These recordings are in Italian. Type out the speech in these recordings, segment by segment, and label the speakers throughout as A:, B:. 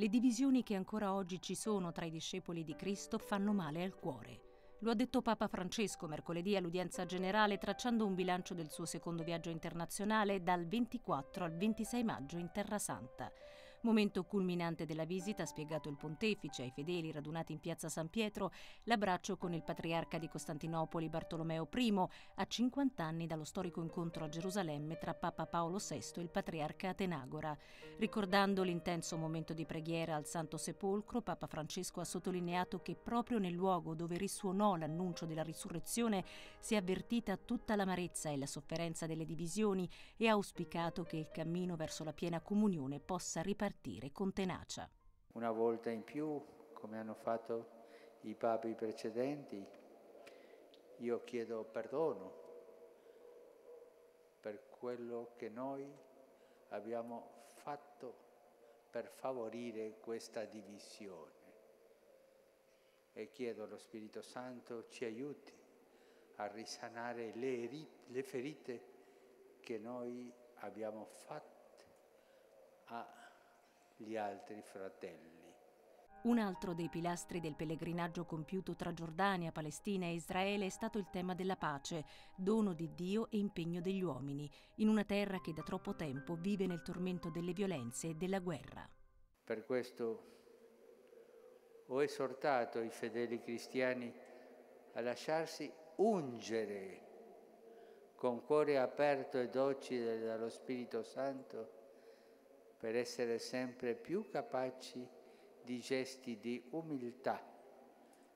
A: Le divisioni che ancora oggi ci sono tra i discepoli di Cristo fanno male al cuore. Lo ha detto Papa Francesco mercoledì all'udienza generale tracciando un bilancio del suo secondo viaggio internazionale dal 24 al 26 maggio in Terra Santa. Momento culminante della visita, ha spiegato il pontefice ai fedeli radunati in piazza San Pietro, l'abbraccio con il patriarca di Costantinopoli Bartolomeo I a 50 anni dallo storico incontro a Gerusalemme tra Papa Paolo VI e il patriarca Atenagora. Ricordando l'intenso momento di preghiera al Santo Sepolcro, Papa Francesco ha sottolineato che proprio nel luogo dove risuonò l'annuncio della risurrezione si è avvertita tutta l'amarezza e la sofferenza delle divisioni e ha auspicato che il cammino verso la piena comunione possa ripartire con tenacia.
B: Una volta in più, come hanno fatto i papi precedenti, io chiedo perdono per quello che noi abbiamo fatto per favorire questa divisione e chiedo allo Spirito Santo ci aiuti a risanare le, le ferite che noi abbiamo fatte agli altri fratelli.
A: Un altro dei pilastri del pellegrinaggio compiuto tra Giordania, Palestina e Israele è stato il tema della pace, dono di Dio e impegno degli uomini, in una terra che da troppo tempo vive nel tormento delle violenze e della guerra.
B: Per questo ho esortato i fedeli cristiani a lasciarsi ungere con cuore aperto e docile dallo Spirito Santo per essere sempre più capaci di gesti di umiltà,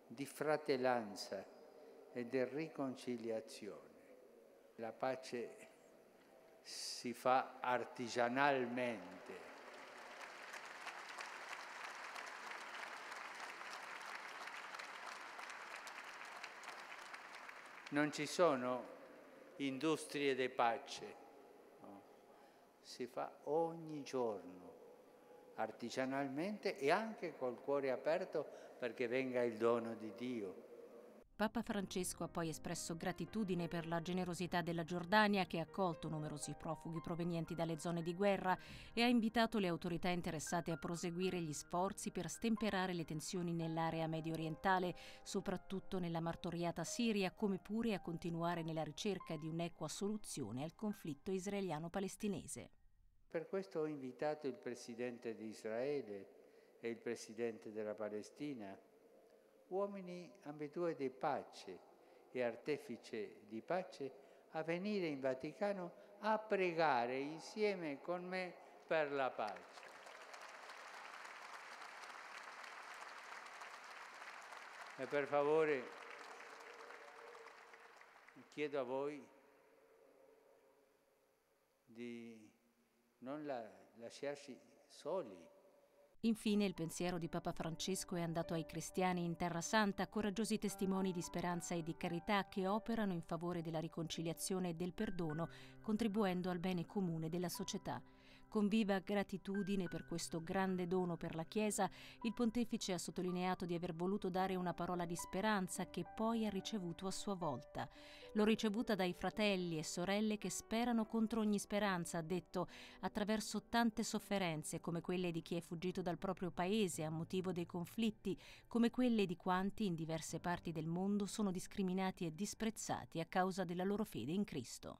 B: di fratellanza e di riconciliazione. La pace si fa artigianalmente non ci sono industrie di pace. Si fa ogni giorno, artigianalmente e anche col cuore aperto perché venga il dono di Dio.
A: Papa Francesco ha poi espresso gratitudine per la generosità della Giordania che ha accolto numerosi profughi provenienti dalle zone di guerra e ha invitato le autorità interessate a proseguire gli sforzi per stemperare le tensioni nell'area medio orientale, soprattutto nella martoriata Siria, come pure a continuare nella ricerca di un'equa soluzione al conflitto israeliano-palestinese.
B: Per questo ho invitato il Presidente di Israele e il Presidente della Palestina uomini ambedue di pace e artefice di pace, a venire in Vaticano a pregare insieme con me per la pace. E per favore chiedo a voi di non la, lasciarci soli
A: Infine il pensiero di Papa Francesco è andato ai cristiani in Terra Santa, coraggiosi testimoni di speranza e di carità che operano in favore della riconciliazione e del perdono, contribuendo al bene comune della società. Con viva gratitudine per questo grande dono per la Chiesa, il pontefice ha sottolineato di aver voluto dare una parola di speranza che poi ha ricevuto a sua volta. L'ho ricevuta dai fratelli e sorelle che sperano contro ogni speranza, ha detto, attraverso tante sofferenze come quelle di chi è fuggito da dal proprio paese a motivo dei conflitti, come quelle di quanti in diverse parti del mondo sono discriminati e disprezzati a causa della loro fede in Cristo.